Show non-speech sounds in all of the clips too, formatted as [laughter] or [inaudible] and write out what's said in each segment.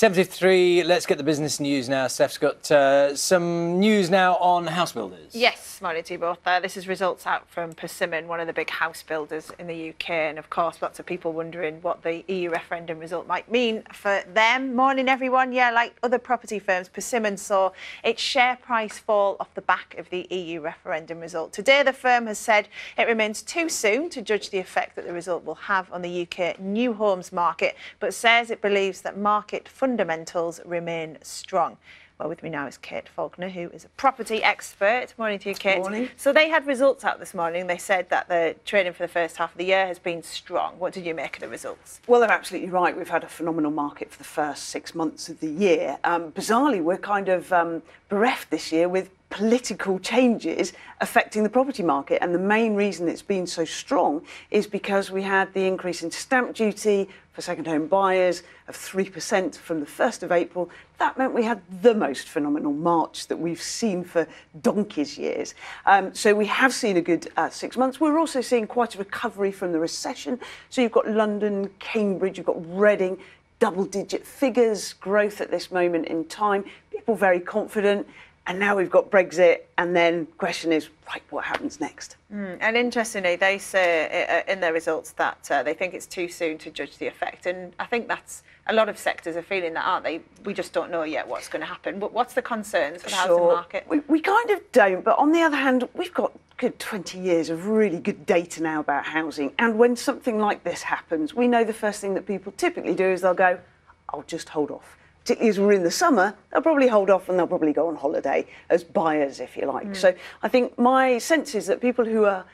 73, let's get the business news now. Steph's got uh, some news now on house builders. Yes, morning to you both. Uh, this is results out from Persimmon, one of the big house builders in the UK. And of course, lots of people wondering what the EU referendum result might mean for them. Morning, everyone. Yeah, like other property firms, Persimmon saw its share price fall off the back of the EU referendum result. Today, the firm has said it remains too soon to judge the effect that the result will have on the UK new homes market, but says it believes that market fundamentals remain strong. Well, with me now is Kate Faulkner, who is a property expert. Morning to you, Kate. Morning. So they had results out this morning. They said that the trading for the first half of the year has been strong. What did you make of the results? Well, they're absolutely right. We've had a phenomenal market for the first six months of the year. Um, bizarrely, we're kind of um, bereft this year with political changes affecting the property market. And the main reason it's been so strong is because we had the increase in stamp duty for second home buyers of 3% from the 1st of April. That meant we had the most phenomenal March that we've seen for donkey's years. Um, so we have seen a good uh, six months. We're also seeing quite a recovery from the recession. So you've got London, Cambridge, you've got Reading, double digit figures growth at this moment in time. People very confident. And now we've got Brexit, and then question is, right, what happens next? Mm, and interestingly, they say uh, uh, in their results that uh, they think it's too soon to judge the effect. And I think that's a lot of sectors are feeling that, aren't they? We just don't know yet what's going to happen. But what's the concerns for the sure. housing market? We, we kind of don't, but on the other hand, we've got good 20 years of really good data now about housing. And when something like this happens, we know the first thing that people typically do is they'll go, I'll just hold off particularly as we're in the summer, they'll probably hold off and they'll probably go on holiday as buyers, if you like. Mm. So I think my sense is that people who are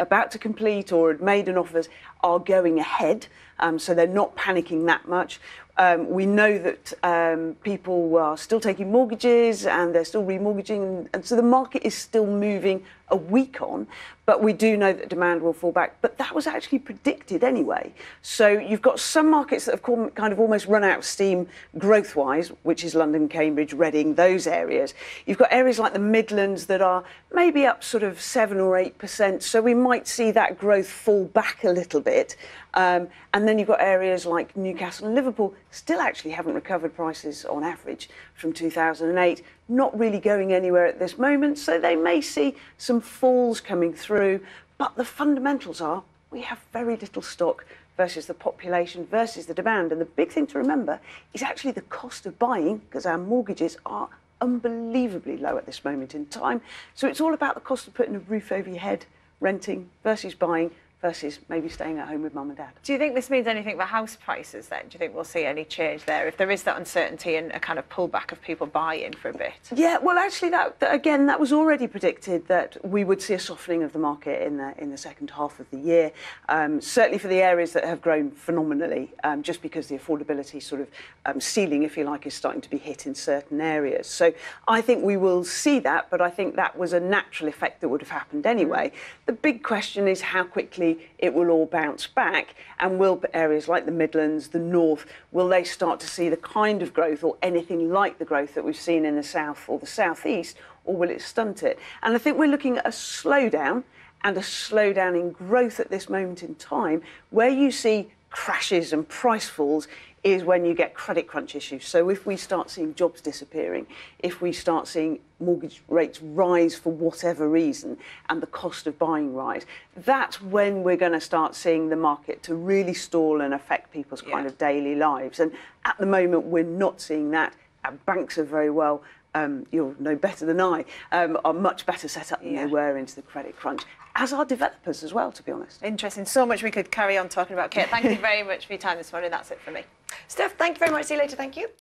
about to complete or had made an offers are going ahead, um, so they're not panicking that much. Um, we know that um, people are still taking mortgages and they're still remortgaging, and, and, so the market is still moving a week on. But we do know that demand will fall back. But that was actually predicted anyway. So you've got some markets that have kind of almost run out of steam growth wise, which is London, Cambridge, Reading, those areas. You've got areas like the Midlands that are maybe up sort of seven or eight percent. So we might see that growth fall back a little bit. Um, and then you've got areas like Newcastle and Liverpool still actually haven't recovered prices on average from 2008, not really going anywhere at this moment. So they may see some falls coming through. But the fundamentals are we have very little stock versus the population versus the demand. And the big thing to remember is actually the cost of buying, because our mortgages are unbelievably low at this moment in time. So it's all about the cost of putting a roof over your head, renting versus buying versus maybe staying at home with mum and dad. Do you think this means anything for house prices then? Do you think we'll see any change there if there is that uncertainty and a kind of pullback of people buying for a bit? Yeah, well, actually, that, that, again, that was already predicted that we would see a softening of the market in the in the second half of the year. Um, certainly for the areas that have grown phenomenally, um, just because the affordability sort of um, ceiling, if you like, is starting to be hit in certain areas. So I think we will see that, but I think that was a natural effect that would have happened anyway. The big question is how quickly it will all bounce back? And will areas like the Midlands, the North, will they start to see the kind of growth or anything like the growth that we've seen in the South or the Southeast, or will it stunt it? And I think we're looking at a slowdown and a slowdown in growth at this moment in time where you see crashes and price falls is when you get credit crunch issues. So if we start seeing jobs disappearing, if we start seeing mortgage rates rise for whatever reason and the cost of buying rise, that's when we're going to start seeing the market to really stall and affect people's yeah. kind of daily lives. And at the moment, we're not seeing that. Our banks are very well um, you'll know better than I, um, are much better set up than yeah. they were into the credit crunch, as are developers as well, to be honest. Interesting. So much we could carry on talking about, Kit. Thank you [laughs] very much for your time this morning. That's it for me. Steph, thank you very much. See you later. Thank you.